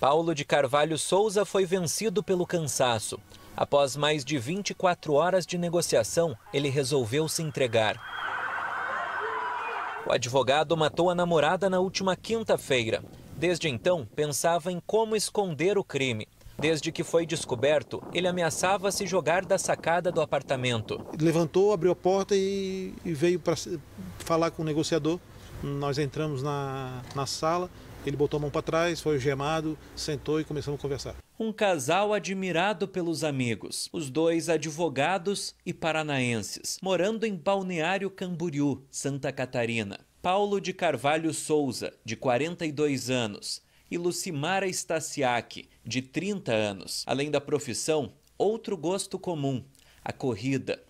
Paulo de Carvalho Souza foi vencido pelo cansaço. Após mais de 24 horas de negociação, ele resolveu se entregar. O advogado matou a namorada na última quinta-feira. Desde então, pensava em como esconder o crime. Desde que foi descoberto, ele ameaçava se jogar da sacada do apartamento. Levantou, abriu a porta e, veio para falar com o negociador. Nós entramos na, na sala, ele botou a mão para trás, foi gemado, sentou e começamos a conversar. Um casal admirado pelos amigos, os dois advogados e paranaenses, morando em Balneário Camboriú, Santa Catarina. Paulo de Carvalho Souza, de 42 anos, e Lucimara Stasiak, de 30 anos. Além da profissão, outro gosto comum, a corrida.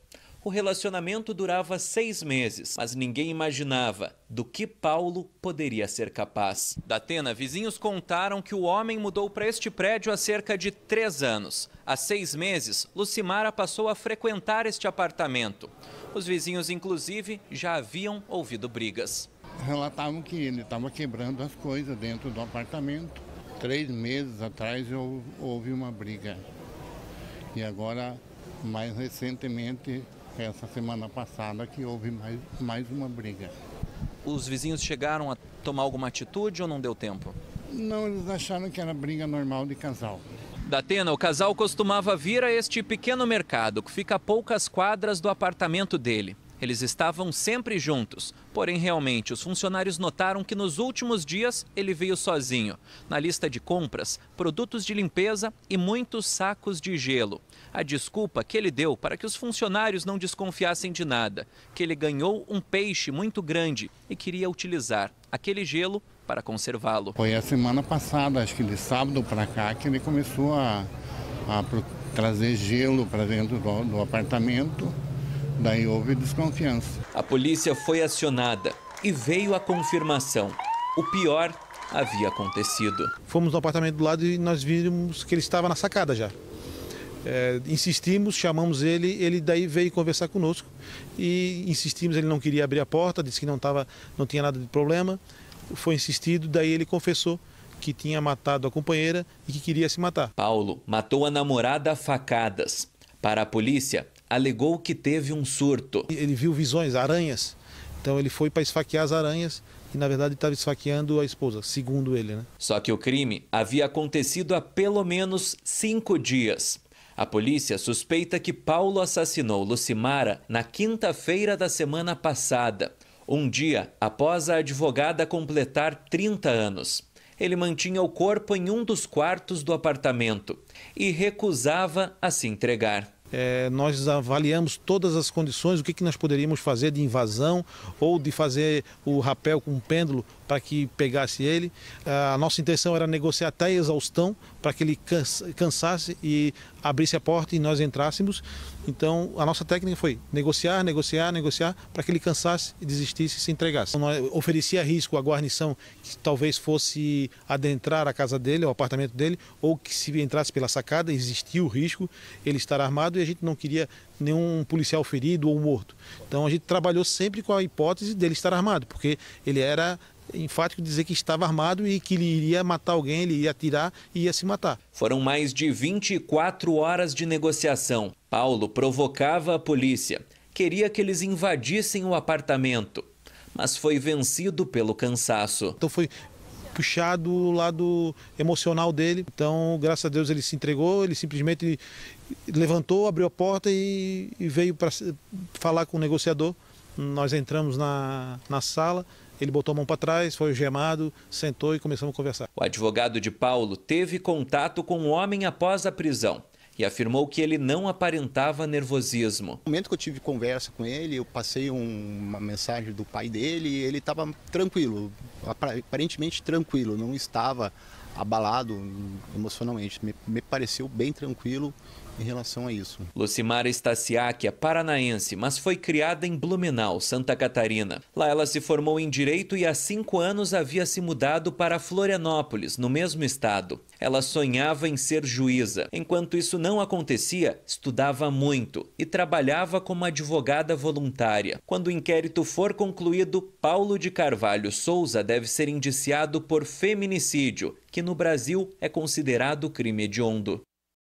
O relacionamento durava seis meses, mas ninguém imaginava do que Paulo poderia ser capaz. Da Atena, vizinhos contaram que o homem mudou para este prédio há cerca de três anos. Há seis meses, Lucimara passou a frequentar este apartamento. Os vizinhos, inclusive, já haviam ouvido brigas. Relatavam que ele estava quebrando as coisas dentro do apartamento. Três meses atrás houve uma briga. E agora, mais recentemente, essa semana passada, que houve mais, mais uma briga. Os vizinhos chegaram a tomar alguma atitude ou não deu tempo? Não, eles acharam que era briga normal de casal. Da Atena, o casal costumava vir a este pequeno mercado que fica a poucas quadras do apartamento dele. Eles estavam sempre juntos, porém, realmente, os funcionários notaram que nos últimos dias ele veio sozinho. Na lista de compras, produtos de limpeza e muitos sacos de gelo. A desculpa que ele deu para que os funcionários não desconfiassem de nada, que ele ganhou um peixe muito grande e queria utilizar aquele gelo para conservá-lo. Foi a semana passada, acho que de sábado para cá, que ele começou a, a trazer gelo para dentro do, do apartamento Daí houve desconfiança. A polícia foi acionada e veio a confirmação. O pior havia acontecido. Fomos no apartamento do lado e nós vimos que ele estava na sacada já. É, insistimos, chamamos ele, ele daí veio conversar conosco e insistimos, ele não queria abrir a porta, disse que não, tava, não tinha nada de problema. Foi insistido, daí ele confessou que tinha matado a companheira e que queria se matar. Paulo matou a namorada a facadas. Para a polícia, alegou que teve um surto. Ele viu visões, aranhas. Então ele foi para esfaquear as aranhas e na verdade estava esfaqueando a esposa, segundo ele. Né? Só que o crime havia acontecido há pelo menos cinco dias. A polícia suspeita que Paulo assassinou Lucimara na quinta-feira da semana passada, um dia após a advogada completar 30 anos. Ele mantinha o corpo em um dos quartos do apartamento e recusava a se entregar. É, nós avaliamos todas as condições, o que, que nós poderíamos fazer de invasão ou de fazer o rapel com um pêndulo para que pegasse ele. A nossa intenção era negociar até a exaustão para que ele cansasse e abrisse a porta e nós entrássemos. Então a nossa técnica foi negociar, negociar, negociar para que ele cansasse e desistisse e se entregasse. Então, oferecia risco à guarnição que talvez fosse adentrar a casa dele, o apartamento dele, ou que se entrasse pela sacada, existia o risco ele estar armado e a gente não queria nenhum policial ferido ou morto. Então a gente trabalhou sempre com a hipótese dele estar armado, porque ele era enfático dizer que estava armado e que ele iria matar alguém, ele ia atirar e ia se matar. Foram mais de 24 horas de negociação. Paulo provocava a polícia, queria que eles invadissem o apartamento, mas foi vencido pelo cansaço. Então foi puxado o lado emocional dele. Então, graças a Deus, ele se entregou, ele simplesmente levantou, abriu a porta e, e veio para falar com o negociador. Nós entramos na, na sala, ele botou a mão para trás, foi gemado, sentou e começamos a conversar. O advogado de Paulo teve contato com o homem após a prisão e afirmou que ele não aparentava nervosismo. No momento que eu tive conversa com ele, eu passei um, uma mensagem do pai dele e ele estava tranquilo, aparentemente tranquilo, não estava abalado emocionalmente. Me, me pareceu bem tranquilo em relação a isso. Lucimara Stasiak é paranaense, mas foi criada em Blumenau, Santa Catarina. Lá ela se formou em Direito e há cinco anos havia se mudado para Florianópolis, no mesmo estado. Ela sonhava em ser juíza. Enquanto isso não acontecia, estudava muito e trabalhava como advogada voluntária. Quando o inquérito for concluído, Paulo de Carvalho Souza deve ser indiciado por feminicídio, que no Brasil é considerado crime hediondo.